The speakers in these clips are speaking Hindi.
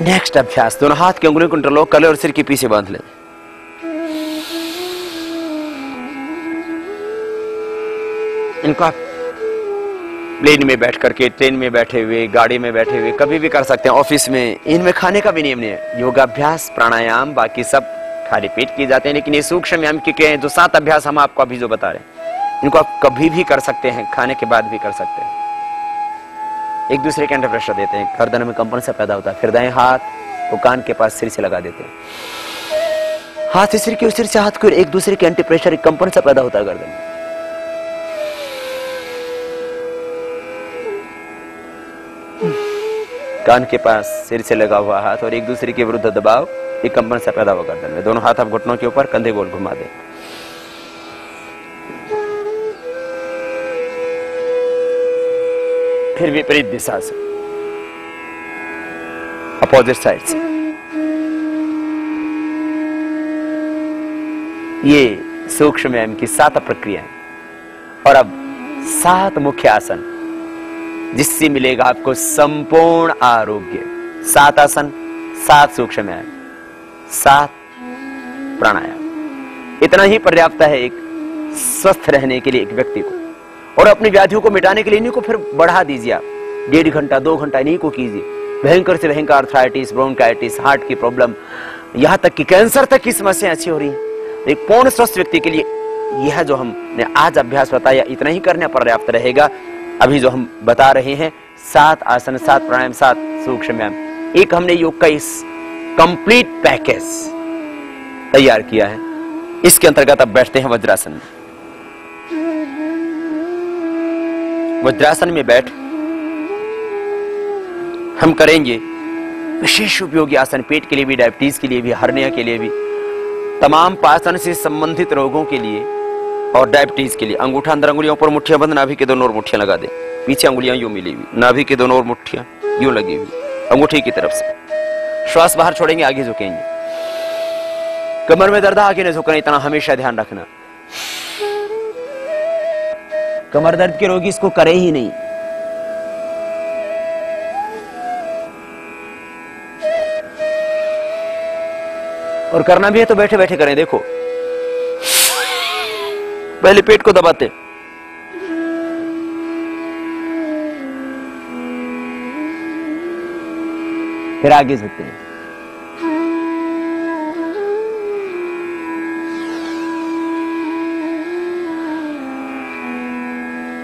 नेक्स्ट अभ्यास दोनों हाथ की उंगलियों को इंटरलॉक कर और सिर के पीछे बाँध ले। इनको आप प्लेन में बैठ करके, ट्रेन में बैठे हुए, गाड़ी में बैठे हुए, कभी भी कर सकते हैं। ऑफ़िस में इनमें खाने का भी नियम नहीं है। योगाभ्यास, प्राणायाम, बाकी सब खाली पेट किए जाते हैं, लेकिन ये सूक्ष्म व्यायाम की क्रियाएँ जो सात अभ्यास हम आपको अभी जो बता रहे हैं, इनको आप कभी भी कर सकते हैं, खाने के बाद भी कर सकते हैं। एक दूसरे के अंडर प्रेशर देते हैं। गर्दन में कंपन से पैदा होता है। फिर दाएँ हाथ को कान के पास सिर से लगा देते हैं। हाथ से सिर की सिर से हाथ की एक दूसरे के एंटी प्रेशर एक कंपन से पैदा होता है गर्दन में। कान के पास सिर से लगा हुआ हाथ और एक दूसरे के विरुद्ध दबाव, एक कंपन से पैदा हुआ गर्दन में। दोनों हाथ आप घुटनों के ऊपर, कंधे गोल घुमा दें। फिर विपरीत दिशा से। अपोजिट साइड से ये सूक्ष्म व्यायाम की सात प्रक्रियाएँ और अब सात मुख्य आसन, जिससे मिलेगा आपको संपूर्ण आरोग्य। सात आसन, सात सूक्ष्म व्यायाम, सात प्राणायाम। इतना ही पर्याप्त है एक स्वस्थ रहने के लिए एक व्यक्ति को। और अपनी व्याधियों को मिटाने के लिए इन्हीं को फिर बढ़ा दीजिए आप। डेढ़ घंटा, दो घंटा इन्हीं को कीजिए। भयंकर से भयंकर अर्थराइटिस ब्रोंकाइटिस हार्ट की प्रॉब्लम यहाँ तक कि कैंसर तक की समस्या अच्छी हो रही है। एक पूर्ण स्वस्थ व्यक्ति के लिए यह जो हमने आज अभ्यास बताया, इतना ही करना पर्याप्त रहेगा। अभी जो हम बता रहे हैं, सात आसन, सात प्राणायाम, सात सूक्ष्म एक हमने योग का इस कंप्लीट पैकेज तैयार किया है। इसके अंतर्गत अब बैठते हैं वज्रासन में। वज्रासन में बैठ। हम करेंगे। विशेष उपयोगी आसन, पेट के लिए भी, डायबिटीज़ के लिए भी, हर्निया के लिए भी, तमाम पाचन से संबंधित रोगों के लिए और डायबिटीज़ के लिए। अंगूठा, अंदर अंगुलियों पर मुठ्ठियाँ बंद, नाभि के दोनों ओर मुठ्ठियाँ लगा दे। पीछे अंगुलियाँ यूँ मिली हुई, नाभि के दोनों ओर मुठ्ठियाँ यूँ लगी हुई। अंगूठी की तरफ़ से। श्वास बाहर छोड़ेंगे, आगे झुकेंगे। कमर में दर्द, आगे न झुकना, इतना हमेशा ध्यान रखना। कमर दर्द के रोगी इसको करे ही नहीं। और करना भी है तो बैठे बैठे करें, देखो। पहले पेट को दबाते। फिर आगे झुकते हैं।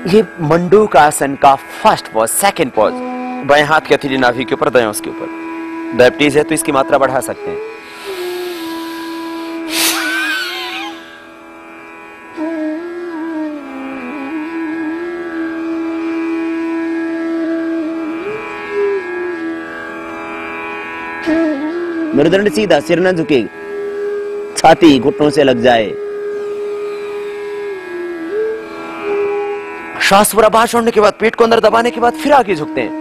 ये मंडूक आसन का फ़र्स्ट पॉज सेकंड पॉज बाएँ हाथ के हथेली नाभि के ऊपर, दाएँ उसके ऊपर। डायबिटीज़ है तो इसकी मात्रा बढ़ा सकते हैं। मेरुदंड सीधा सिर न झुके। छाती घुटनों से लग जाए। श्वास पूरा बाहर छोड़ने के बाद, पेट को अंदर दबाने के बाद फिर आगे झुकते हैं।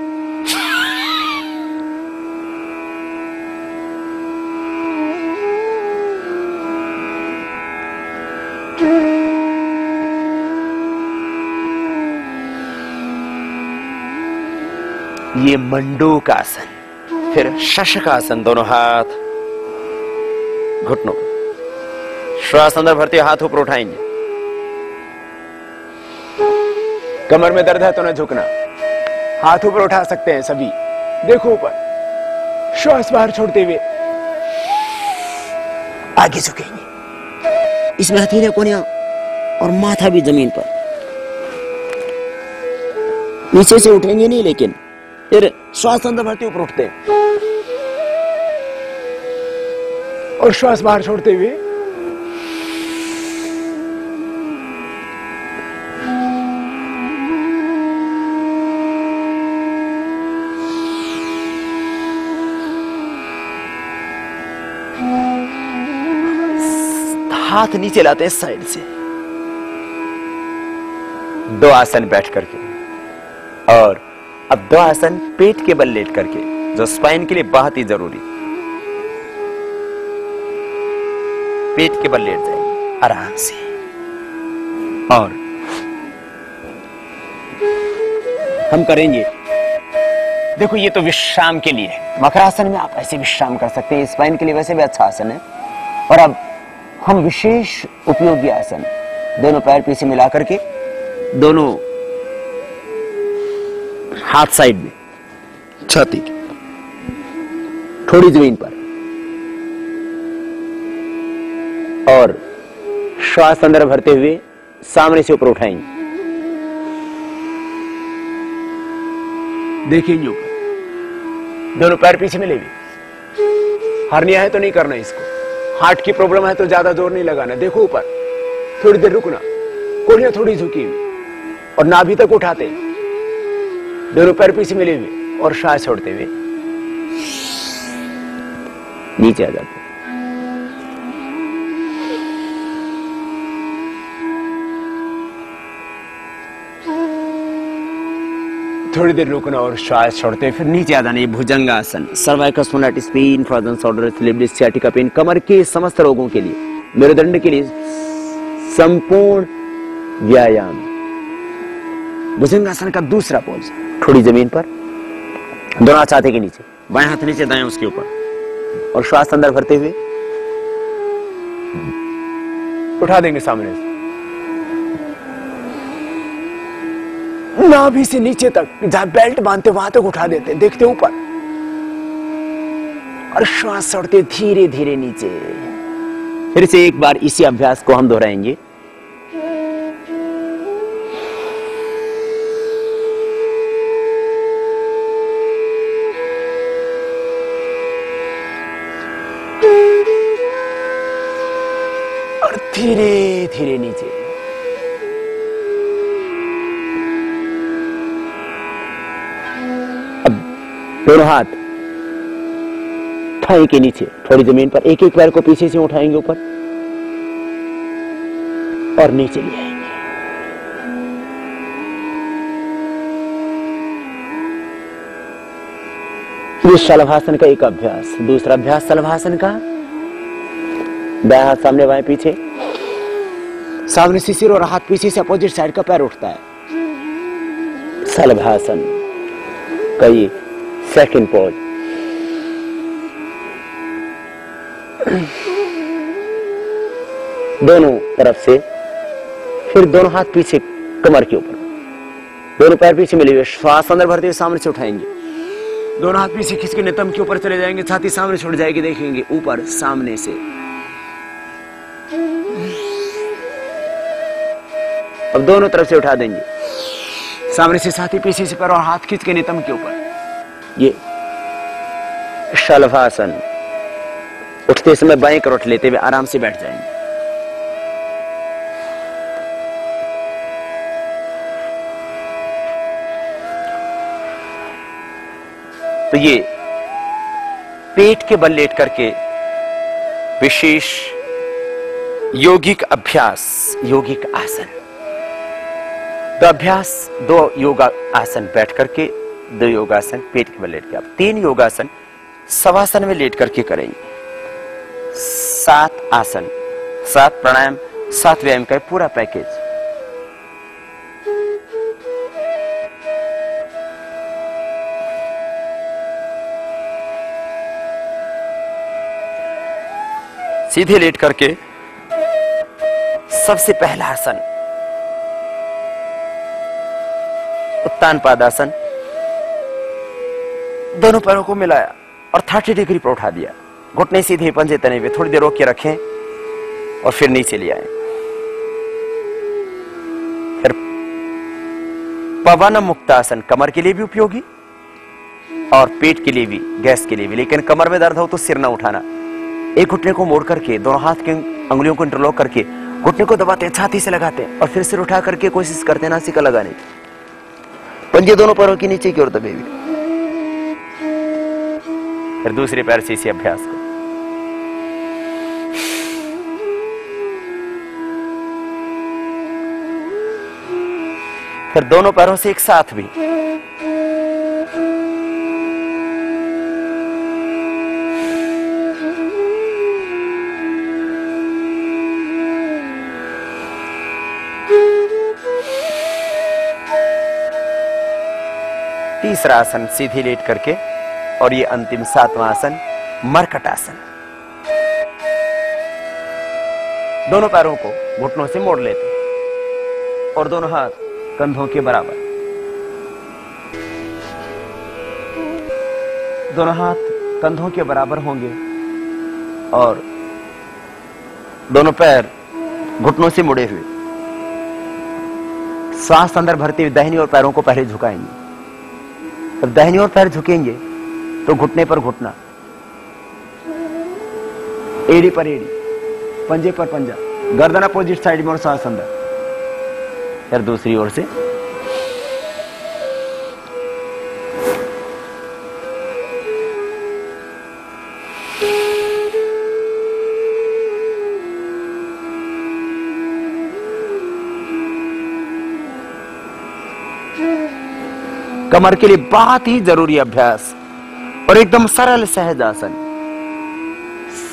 ये मंडूक आसन, फिर शशक आसन, दोनों हाथ घुटनों श्वास अंदर भरते, हाथ ऊपर उठाएँगे। कमर में दर्द है तो न झुकना। हाथ ऊपर उठा सकते हैं सभी। देखो ऊपर। श्वास बाहर छोड़ते हुए। आगे झुकेंगे। इसमें हथेलियाँ कोनिया और माथा भी ज़मीन पर। नीचे से उठेंगे नहीं, लेकिन फिर श्वास अंदर भरते ऊपर उठते हैं। और श्वास बाहर छोड़ते हुए हाथ नीचे लाते हैं साइड से। दो आसन बैठ करके और अब दो आसन पेट के बल लेट करके, जो स्पाइन के लिए बहुत ही ज़रूरी। पेट के बल लेट जाएँगे, आराम से। और हम करेंगे, देखो ये तो विश्राम के लिए है। मकरासन में आप ऐसे विश्राम कर सकते हैं स्पाइन के लिए वैसे भी अच्छा आसन है। और अब हम विशेष उपयोगी आसन दोनों पैर पीछे मिला करके दोनों हाथ साइड में। छाती थोड़ी ज़मीन पर। और श्वास अंदर भरते हुए सामने से ऊपर उठाएँगे। देखेंगे ऊपर दोनों पैर पीछे मिले हुए हरनिया है तो नहीं करना इसको। हार्ट की प्रॉब्लम है तो ज़्यादा ज़ोर नहीं लगाना। देखो ऊपर। थोड़ी देर रुकना। कोहनिया थोड़ी झुकी हुई। और नाभि तक उठाते दोनों पैर पीछे मिले हुए। और श्वास छोड़ते हुए। नीचे आ जाते। थोड़ी देर रुकना और श्वास छोड़ते फिर नीचे आ जाना ये bhujangasana. Cervical spondylitis pain frozen shoulder slip sciatica pain, कमर के समस्त रोगों के लिए, मेरुदंड के लिए संपूर्ण व्यायाम। भुजंगासन का दूसरा पोज, थोड़ी ज़मीन पर, दोनों छाते के नीचे, बाएँ हाथ नीचे, दाएँ उसके ऊपर। और श्वास अंदर भरते हुए, उठा देंगे सामने से। नाभि से नीचे तक जहाँ बेल्ट बांधते वहाँ तक उठा देते देखते ऊपर। और श्वास छोड़ते धीरे धीरे नीचे। फिर से एक बार इसी अभ्यास को हम दोहराएँगे। और धीरे धीरे नीचे। दोनों हाथ थाई के नीचे, थोड़ी ज़मीन पर एक एक पैर को पीछे से उठाएँगे ऊपर और नीचे ले आएँगे। ये शलभासन का एक अभ्यास, दूसरा अभ्यास शलभासन का। दाया हाथ सामने, बाएँ पीछे। सामने सिर और हाथ पीछे से अपोजिट साइड का पैर उठता है। शलभासन का ये सेकंड पोज दोनों तरफ़ से फिर दोनों हाथ पीछे कमर के ऊपर। दोनों पैर पीछे मिले हुए श्वास अंदर भरते हुए सामने से उठाएँगे। दोनों हाथ पीछे खींच के नितम के ऊपर चले जाएँगे छाती सामने छोड़ जाएगी, देखेंगे ऊपर, सामने से। अब दोनों तरफ़ से उठा देंगे। सामने से, साथी पीछे से पैर और हाथ खींच के नितम के ऊपर। ये शलभासन उठते समय बाएँ करोट लेते हुए आराम से बैठ जाएँगे। तो ये पेट के बल लेट करके विशेष योगिक अभ्यास, योगिक आसन। तो अभ्यास, दो योगा आसन बैठ करके दो योगासन, पेट के बल लेट के आप तीन योगासन सवासन में लेट करके करेंगे। सात आसन, सात प्राणायाम, सात व्यायाम का पूरा पैकेज। सीधे लेट करके सबसे पहला आसन, उत्तान पादासन दोनों पैरों को मिलाया और 30 डिग्री पर उठा दिया। घुटने सीधे पंजे तने हुए, थोड़ी देर रोक के रखें और फिर नीचे ले आए। फिर पवन मुक्तासन कमर के लिए भी उपयोगी और पेट के लिए भी, गैस के लिए भी। लेकिन कमर में दर्द हो तो सिर ना उठाना। एक घुटने को मोड़ करके, दोनों हाथ के अंगुलियों को इंटरलॉक करके घुटने को दबाते हैं, छाती से लगाते हैं और फिर सिर उठा करके कोशिश करते हैं नासिका लगाने की। पंजे दोनों पैरों के नीचे की ओर दबे हुए। फिर दूसरे पैर से इसी अभ्यास को। फिर दोनों पैरों से एक साथ भी। तीसरा आसन सीधी लेट करके और ये अंतिम सातवां आसन मरकट आसन। दोनों पैरों को घुटनों से मोड़ लेते और दोनों हाथ कंधों के बराबर। दोनों हाथ कंधों के बराबर होंगे और दोनों पैर घुटनों से मुड़े हुए। श्वास अंदर भरते हुए दहनी और पैरों को पहले झुकाएँगे। जब दहनी और पैर झुकेंगे तो घुटने पर घुटना। एड़ी पर एड़ी, पंजे पर पंजा। गर्दन अपोजिट साइड में और सांस अंदर फिर दूसरी ओर से। कमर के लिए बहुत ही ज़रूरी अभ्यास। और एकदम सरल सहज आसन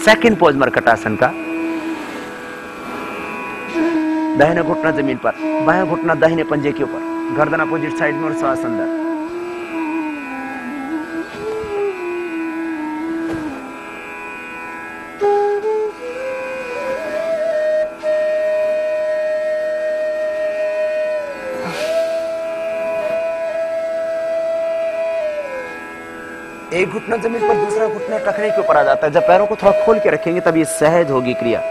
सेकंड पोज मरकटासन का। दाहिना घुटना ज़मीन पर, बाया घुटना दाहिने पंजे के ऊपर। गर्दन अपोजिट साइड में और श्वास अंदर। एक घुटना ज़मीन पर दूसरा घुटना टकने के ऊपर आ जाता है। जब पैरों को थोड़ा खोल के रखेंगे तब ये सहज होगी क्रिया।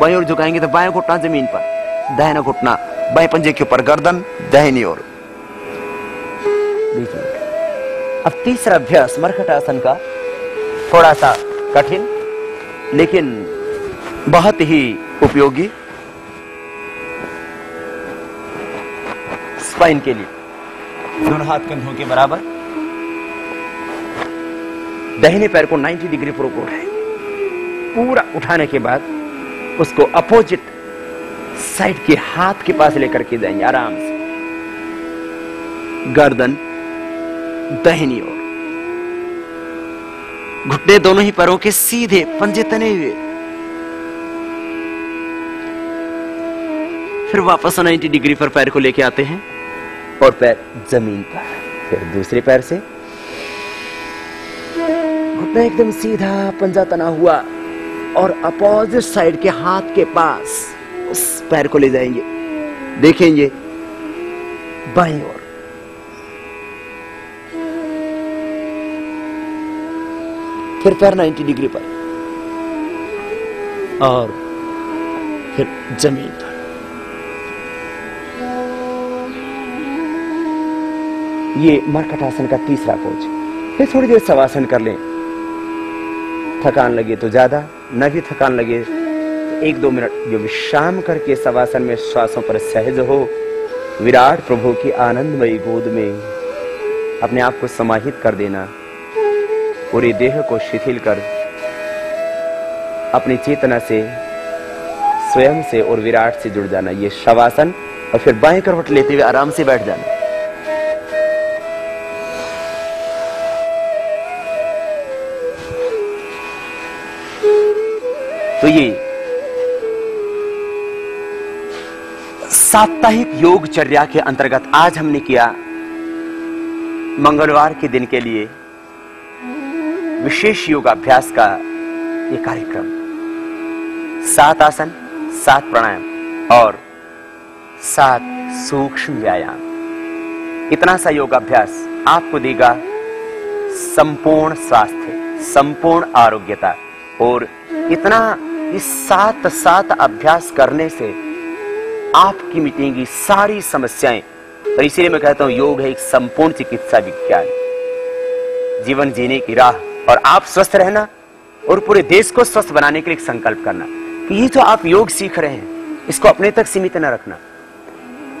बाएँ ओर झुकाएँगे तो बाएँ घुटना ज़मीन पर, दाहिना घुटना बाएँ पंजे के ऊपर, गर्दन दाहिनी ओर। अब तीसरा अभ्यास मरकट आसन का थोड़ा सा कठिन, लेकिन बहुत ही उपयोगी। स्पाइन के लिए। दोनों हाथ कंधों के बराबर। दाहिने पैर को 90 डिग्री पर उठाए पूरा उठाने के बाद उसको अपोजिट साइड के हाथ के पास लेकर के जाएँगे आराम से। गर्दन, दाहिनी ओर। घुटने दोनों ही पैरों के सीधे पंजे तने हुए। फिर वापस 90 डिग्री पर पैर को लेके आते हैं और पैर ज़मीन पर, फिर दूसरे पैर से। घुटना एकदम सीधा पंजा तना हुआ और अपोजिट साइड के हाथ के पास उस पैर को ले जाएँगे। देखेंगे बाई ओर। फिर पैर 90 डिग्री पर और फिर ज़मीन पर। ये मरकटासन का तीसरा पोज फिर थोड़ी देर सवासन कर लें। थकान लगे तो ज़्यादा, न भी थकान लगे तो एक दो मिनट जो विश्राम करके सवासन में श्वासों पर सहज हो, विराट प्रभु की आनंदमयी गोद में अपने आप को समाहित कर देना, पूरे देह को शिथिल कर, अपनी चेतना से, स्वयं से और विराट से जुड़ जाना, ये शवासन। और फिर बाएँ करवट लेते हुए आराम से बैठ जाना। तो ये साप्ताहिक योगचर्या के अंतर्गत आज हमने किया मंगलवार के दिन के लिए विशेष योगाभ्यास का ये कार्यक्रम। सात आसन, सात प्राणायाम और सात सूक्ष्म व्यायाम। इतना सा योगाभ्यास आपको देगा संपूर्ण स्वास्थ्य, संपूर्ण आरोग्यता और इतना इस सात सात अभ्यास करने से आपकी मिटेंगी सारी समस्याएँ। और इसीलिए मैं कहता हूँ, योग है एक संपूर्ण चिकित्सा विज्ञान जीवन जीने की राह और आप स्वस्थ रहना और पूरे देश को स्वस्थ बनाने के लिए संकल्प करना। कि ये जो आप योग सीख रहे हैं, इसको अपने तक सीमित न रखना।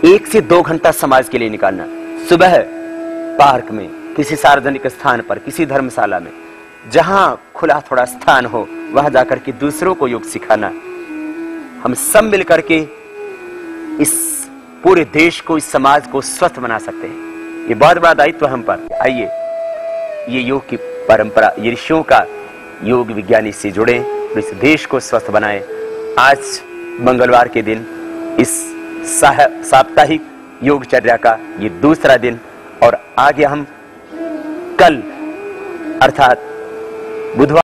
एक से दो घंटा समाज के लिए निकालना। सुबह पार्क में, किसी सार्वजनिक स्थान पर, किसी धर्मशाला में। जहाँ खुला थोड़ा स्थान हो, वहाँ जाकर के दूसरों को योग सिखाना। हम सब मिलकर के इस पूरे देश को, इस समाज को स्वस्थ बना सकते हैं। ये बहुत बड़ा दायित्व हम पर। आइए, ये योग की परंपरा, ये ऋषियों का योग विज्ञानी से जुड़े इस देश को स्वस्थ बनाए। आज मंगलवार के दिन, इस साप्ताहिक योगचर्या का ये दूसरा दिन, और आगे हम कल, अर्थात Будва.